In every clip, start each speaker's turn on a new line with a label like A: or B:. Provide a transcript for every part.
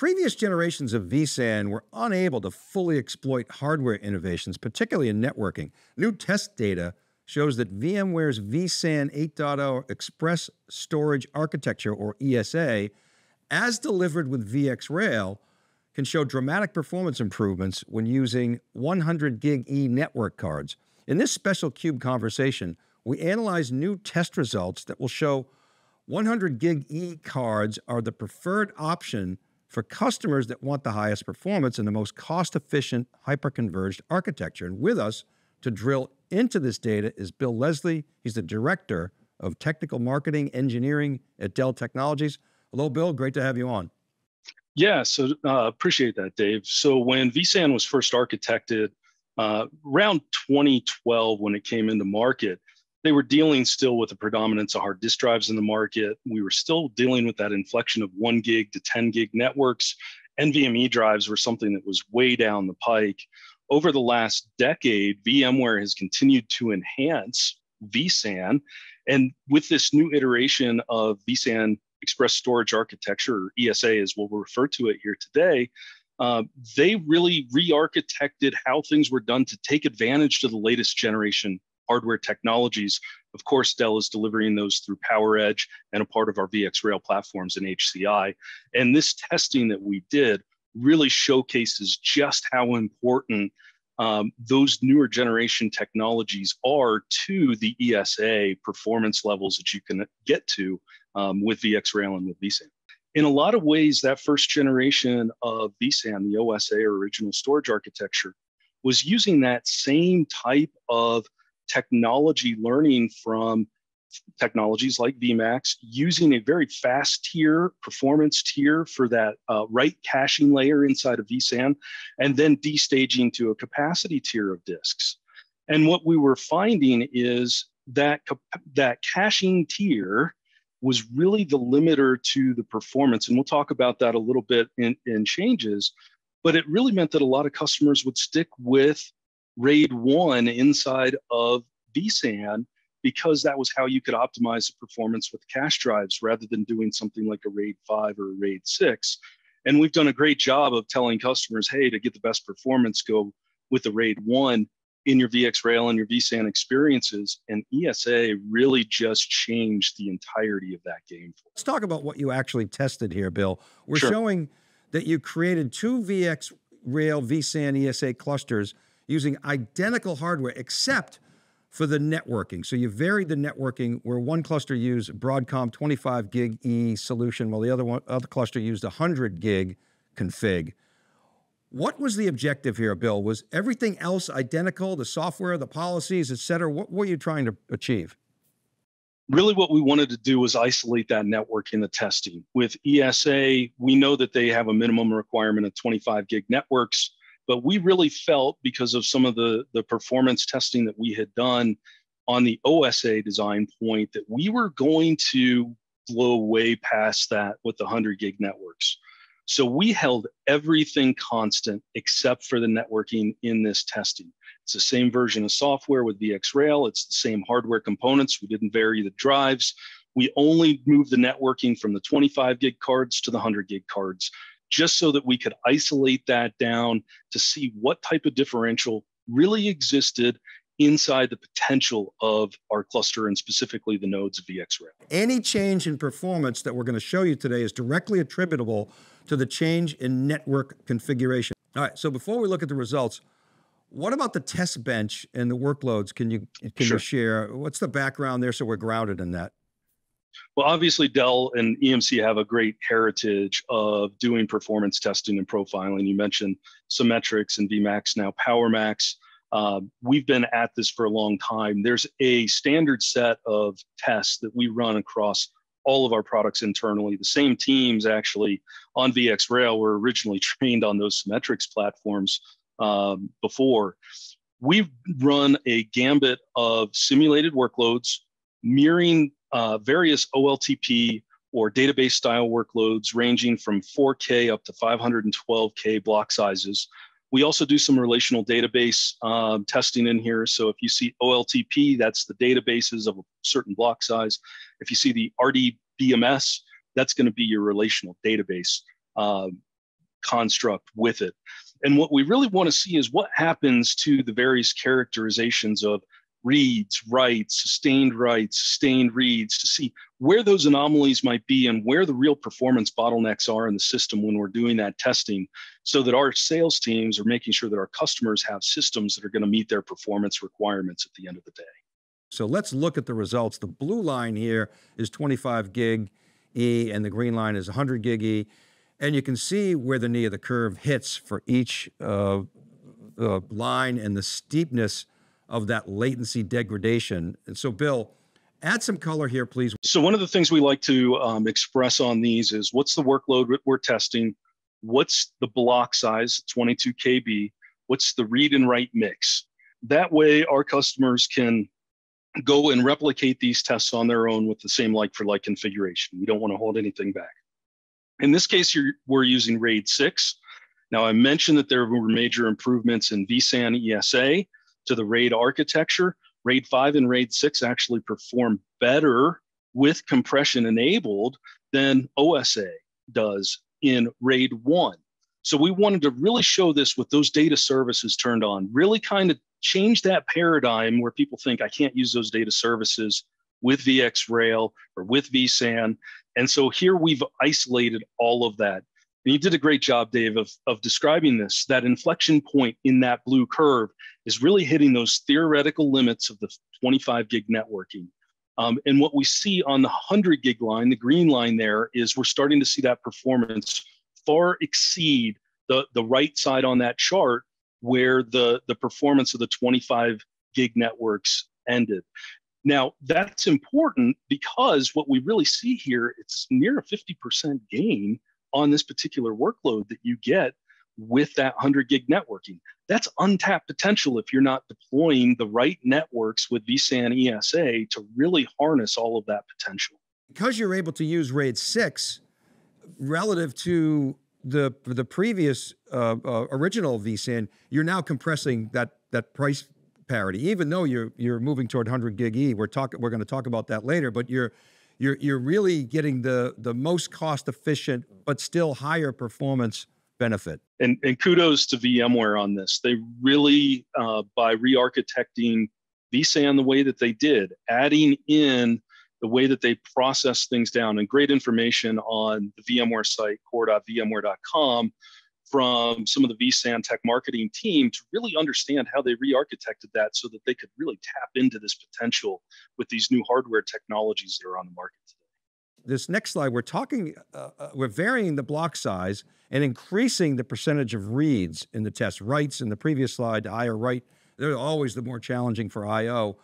A: Previous generations of vSAN were unable to fully exploit hardware innovations, particularly in networking. New test data shows that VMware's vSAN 8.0 Express Storage Architecture, or ESA, as delivered with VxRail, can show dramatic performance improvements when using 100 gig E network cards. In this special CUBE conversation, we analyze new test results that will show 100 gig E cards are the preferred option for customers that want the highest performance and the most cost efficient hyperconverged architecture. And with us to drill into this data is Bill Leslie. He's the Director of Technical Marketing Engineering at Dell Technologies. Hello, Bill. Great to have you on.
B: Yeah, so uh, appreciate that, Dave. So when vSAN was first architected, uh, around 2012 when it came into market, they were dealing still with the predominance of hard disk drives in the market. We were still dealing with that inflection of one gig to 10 gig networks. NVMe drives were something that was way down the pike. Over the last decade, VMware has continued to enhance vSAN. And with this new iteration of vSAN Express Storage Architecture, or ESA as we'll refer to it here today, uh, they really re architected how things were done to take advantage to the latest generation hardware technologies. Of course, Dell is delivering those through PowerEdge and a part of our VxRail platforms in HCI. And this testing that we did really showcases just how important um, those newer generation technologies are to the ESA performance levels that you can get to um, with VxRail and with vSAN. In a lot of ways, that first generation of vSAN, the OSA or original storage architecture, was using that same type of technology learning from technologies like VMAX using a very fast tier, performance tier for that uh, write caching layer inside of vSAN, and then destaging to a capacity tier of disks. And what we were finding is that that caching tier was really the limiter to the performance. And we'll talk about that a little bit in, in changes. But it really meant that a lot of customers would stick with RAID 1 inside of vSAN because that was how you could optimize the performance with cache drives rather than doing something like a RAID 5 or a RAID 6. And we've done a great job of telling customers, hey, to get the best performance, go with the RAID 1 in your VxRail and your vSAN experiences. And ESA really just changed the entirety of that game.
A: Let's talk about what you actually tested here, Bill. We're sure. showing that you created two VxRail vSAN ESA clusters using identical hardware, except for the networking. So you varied the networking where one cluster used Broadcom 25 gig E solution, while the other one, other cluster used 100 gig config. What was the objective here, Bill? Was everything else identical? The software, the policies, et cetera? What were you trying to achieve?
B: Really, what we wanted to do was isolate that network in the testing. With ESA, we know that they have a minimum requirement of 25 gig networks, but we really felt because of some of the, the performance testing that we had done on the OSA design point that we were going to blow way past that with the 100 gig networks. So we held everything constant except for the networking in this testing. It's the same version of software with VxRail. It's the same hardware components. We didn't vary the drives. We only moved the networking from the 25 gig cards to the 100 gig cards, just so that we could isolate that down to see what type of differential really existed inside the potential of our cluster and specifically the nodes of VxRail.
A: Any change in performance that we're going to show you today is directly attributable to the change in network configuration. All right, so before we look at the results, what about the test bench and the workloads? Can you can sure. you share what's the background there so we're grounded in that?
B: Well, obviously Dell and EMC have a great heritage of doing performance testing and profiling. You mentioned Symmetrix and VMAX, now PowerMax. Uh, we've been at this for a long time. There's a standard set of tests that we run across all of our products internally. The same teams actually on VxRail were originally trained on those Symmetrix platforms um, before. We've run a gambit of simulated workloads mirroring uh, various OLTP or database style workloads ranging from 4K up to 512K block sizes. We also do some relational database um, testing in here. So if you see OLTP, that's the databases of a certain block size. If you see the RDBMS, that's going to be your relational database. Um, construct with it. And what we really want to see is what happens to the various characterizations of reads, writes, sustained writes, sustained reads to see where those anomalies might be and where the real performance bottlenecks are in the system when we're doing that testing so that our sales teams are making sure that our customers have systems that are going to meet their performance requirements at the end of the day.
A: So let's look at the results. The blue line here is 25 gig E and the green line is 100 gig E. And you can see where the knee of the curve hits for each uh, uh, line and the steepness of that latency degradation. And so, Bill, add some color here, please.
B: So, one of the things we like to um, express on these is what's the workload we're testing? What's the block size, 22 KB? What's the read and write mix? That way, our customers can go and replicate these tests on their own with the same like for like configuration. We don't want to hold anything back. In this case, we're using RAID 6. Now, I mentioned that there were major improvements in vSAN ESA to the RAID architecture. RAID 5 and RAID 6 actually perform better with compression enabled than OSA does in RAID 1. So we wanted to really show this with those data services turned on, really kind of change that paradigm where people think I can't use those data services with VxRail or with vSAN. And so here we've isolated all of that. And you did a great job, Dave, of, of describing this. That inflection point in that blue curve is really hitting those theoretical limits of the 25 gig networking. Um, and what we see on the 100 gig line, the green line there, is we're starting to see that performance far exceed the, the right side on that chart where the, the performance of the 25 gig networks ended. Now, that's important because what we really see here, it's near a 50% gain on this particular workload that you get with that 100 gig networking. That's untapped potential if you're not deploying the right networks with vSAN ESA to really harness all of that potential.
A: Because you're able to use RAID 6 relative to the the previous uh, uh, original vSAN, you're now compressing that that price parity. Even though you're you're moving toward 100 gig E, we're talking we're going to talk about that later. But you're you're you're really getting the the most cost efficient but still higher performance benefit.
B: And and kudos to VMware on this. They really uh, by re-architecting vSAN the way that they did, adding in the way that they process things down and great information on the VMware site, core.vmware.com, from some of the vSAN tech marketing team to really understand how they re-architected that so that they could really tap into this potential with these new hardware technologies that are on the market today.
A: This next slide, we're talking, uh, uh, we're varying the block size and increasing the percentage of reads in the test. Writes in the previous slide, higher write, they're always the more challenging for I/O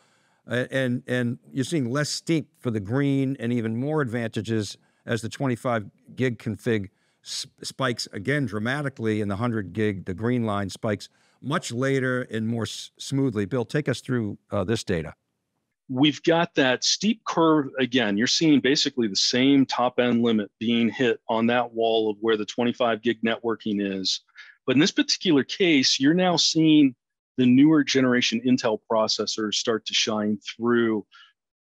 A: and and you're seeing less steep for the green and even more advantages as the 25 gig config spikes again dramatically in the 100 gig the green line spikes much later and more smoothly. Bill take us through uh, this data.
B: We've got that steep curve again. You're seeing basically the same top end limit being hit on that wall of where the 25 gig networking is. But in this particular case you're now seeing the newer generation Intel processors start to shine through,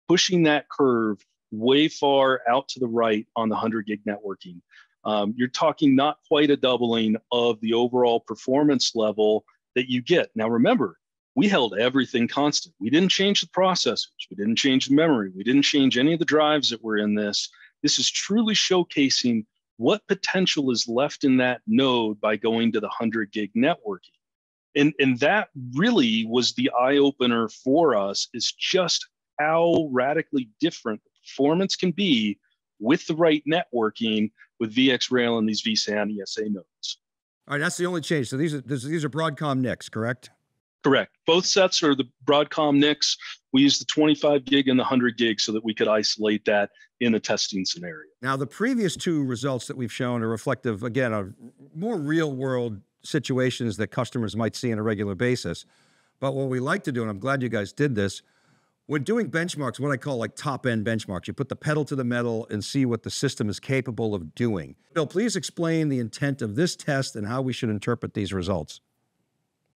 B: pushing that curve way far out to the right on the 100 gig networking. Um, you're talking not quite a doubling of the overall performance level that you get. Now, remember, we held everything constant. We didn't change the processors, we didn't change the memory, we didn't change any of the drives that were in this. This is truly showcasing what potential is left in that node by going to the 100 gig networking and and that really was the eye opener for us is just how radically different performance can be with the right networking with VxRail and these vSAN ESA nodes.
A: All right, that's the only change. So these are these are Broadcom NICs, correct?
B: Correct. Both sets are the Broadcom NICs. We use the 25 gig and the 100 gig so that we could isolate that in a testing scenario.
A: Now, the previous two results that we've shown are reflective, again, of more real world situations that customers might see on a regular basis. But what we like to do, and I'm glad you guys did this, when doing benchmarks, what I call like top end benchmarks, you put the pedal to the metal and see what the system is capable of doing. Bill, please explain the intent of this test and how we should interpret these results.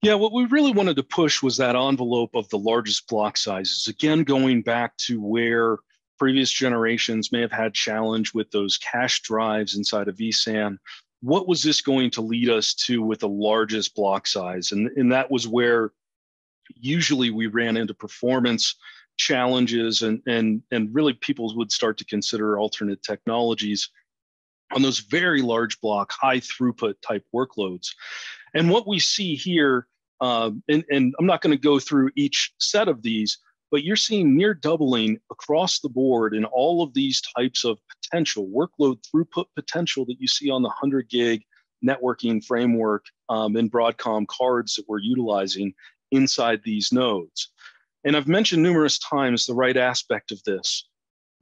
B: Yeah, what we really wanted to push was that envelope of the largest block sizes. Again, going back to where previous generations may have had challenge with those cache drives inside of vSAN what was this going to lead us to with the largest block size? And, and that was where usually we ran into performance challenges and, and, and really people would start to consider alternate technologies on those very large block, high throughput type workloads. And what we see here, um, and, and I'm not going to go through each set of these, but you're seeing near doubling across the board in all of these types of potential workload throughput potential that you see on the 100 gig networking framework um, in Broadcom cards that we're utilizing inside these nodes. And I've mentioned numerous times the write aspect of this.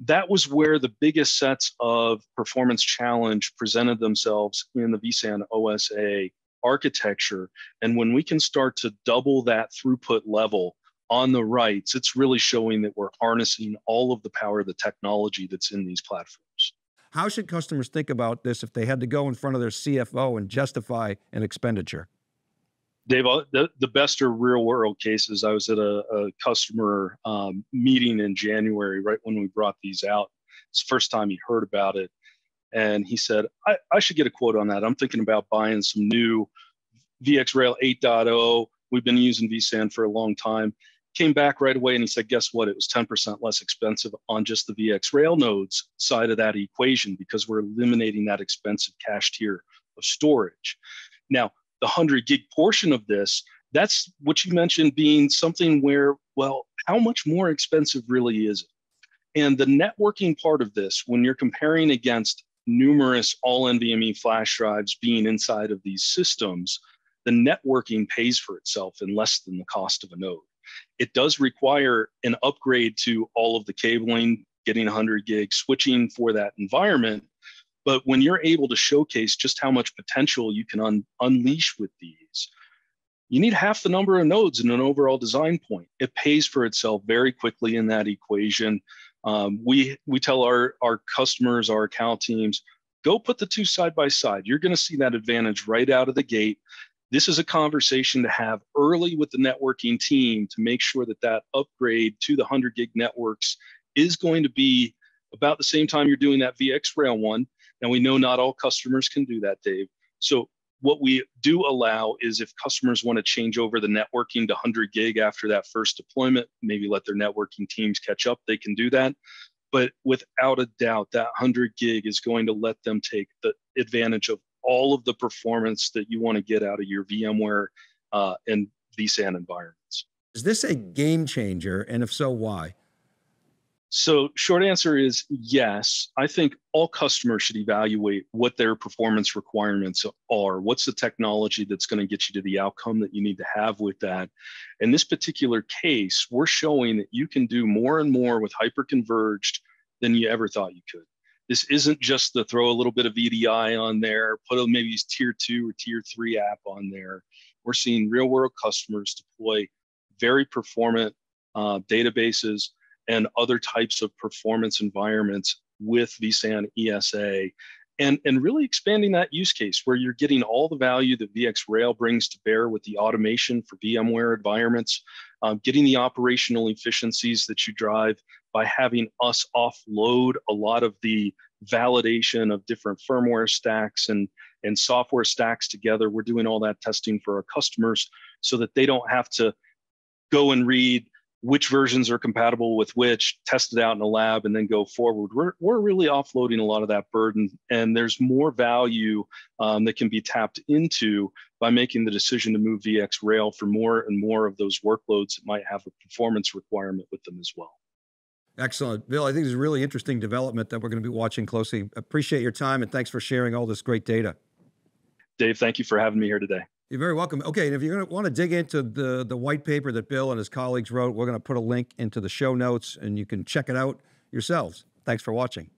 B: That was where the biggest sets of performance challenge presented themselves in the vSAN OSA architecture. And when we can start to double that throughput level on the writes, it's really showing that we're harnessing all of the power of the technology that's in these platforms.
A: How should customers think about this if they had to go in front of their CFO and justify an expenditure?
B: Dave, the, the best are real world cases. I was at a, a customer um, meeting in January, right when we brought these out. It's the first time he heard about it. And he said, I, I should get a quote on that. I'm thinking about buying some new VxRail 8.0. We've been using vSAN for a long time came back right away and he said, guess what? It was 10% less expensive on just the VxRail nodes side of that equation because we're eliminating that expensive cache tier of storage. Now, the 100 gig portion of this, that's what you mentioned being something where, well, how much more expensive really is it? And the networking part of this, when you're comparing against numerous all NVMe flash drives being inside of these systems, the networking pays for itself in less than the cost of a node. It does require an upgrade to all of the cabling, getting 100 gig switching for that environment. But when you're able to showcase just how much potential you can un- unleash with these, you need half the number of nodes in an overall design point. It pays for itself very quickly in that equation. Um, we we tell our our customers, our account teams, go put the two side by side. You're going to see that advantage right out of the gate this is a conversation to have early with the networking team to make sure that that upgrade to the 100 gig networks is going to be about the same time you're doing that VxRail one. Now we know not all customers can do that, Dave. So what we do allow is if customers want to change over the networking to 100 gig after that first deployment, maybe let their networking teams catch up, they can do that. But without a doubt, that 100 gig is going to let them take the advantage of all of the performance that you want to get out of your VMware uh, and vSAN environments.
A: Is this a game changer? And if so, why?
B: So, short answer is yes. I think all customers should evaluate what their performance requirements are. What's the technology that's going to get you to the outcome that you need to have with that? In this particular case, we're showing that you can do more and more with hyperconverged than you ever thought you could. This isn't just to throw a little bit of VDI on there, put a maybe tier two or tier three app on there. We're seeing real world customers deploy very performant uh, databases and other types of performance environments with vSAN ESA and, and really expanding that use case where you're getting all the value that VxRail brings to bear with the automation for VMware environments, um, getting the operational efficiencies that you drive by having us offload a lot of the validation of different firmware stacks and, and software stacks together. We're doing all that testing for our customers so that they don't have to go and read which versions are compatible with which, test it out in the lab, and then go forward. We're, we're really offloading a lot of that burden, and there's more value um, that can be tapped into by making the decision to move VxRail for more and more of those workloads that might have a performance requirement with them as well.
A: Excellent. Bill, I think it's a really interesting development that we're going to be watching closely. Appreciate your time and thanks for sharing all this great data.
B: Dave, thank you for having me here today.
A: You're very welcome. Okay, and if you're going to want to dig into the, the white paper that Bill and his colleagues wrote, we're going to put a link into the show notes and you can check it out yourselves. Thanks for watching.